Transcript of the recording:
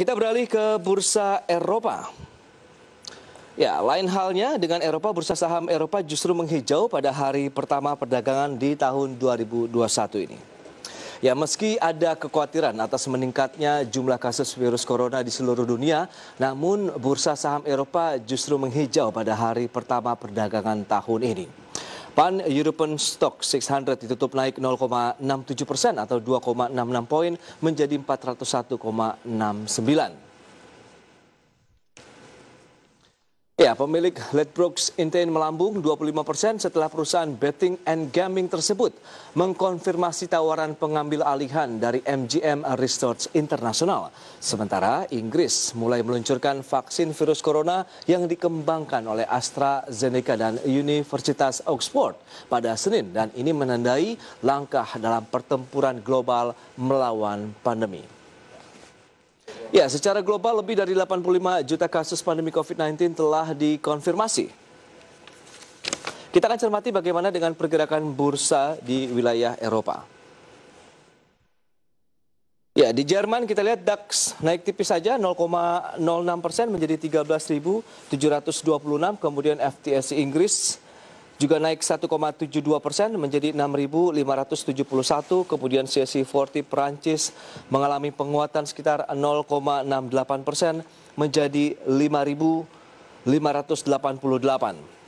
Kita beralih ke bursa Eropa. Ya, lain halnya dengan Eropa, bursa saham Eropa justru menghijau pada hari pertama perdagangan di tahun 2021 ini. Ya, meski ada kekhawatiran atas meningkatnya jumlah kasus virus corona di seluruh dunia, namun bursa saham Eropa justru menghijau pada hari pertama perdagangan tahun ini. Pan European Stock 600 ditutup naik 0,67 persen atau 2,66 poin menjadi 401,69. Ya, pemilik Ledbrokes Intain melambung 25 persen setelah perusahaan betting and gaming tersebut mengkonfirmasi tawaran pengambil alihan dari MGM Research International. Sementara Inggris mulai meluncurkan vaksin virus corona yang dikembangkan oleh AstraZeneca dan Universitas Oxford pada Senin dan ini menandai langkah dalam pertempuran global melawan pandemi. Ya, secara global lebih dari 85 juta kasus pandemi COVID-19 telah dikonfirmasi. Kita akan cermati bagaimana dengan pergerakan bursa di wilayah Eropa. Ya, di Jerman kita lihat DAX naik tipis saja 0,06 persen menjadi 13.726. Kemudian FTSE Inggris juga naik 1,72 persen menjadi 6.571. Kemudian CAC 40 Perancis mengalami penguatan sekitar 0,68 persen menjadi 5.588.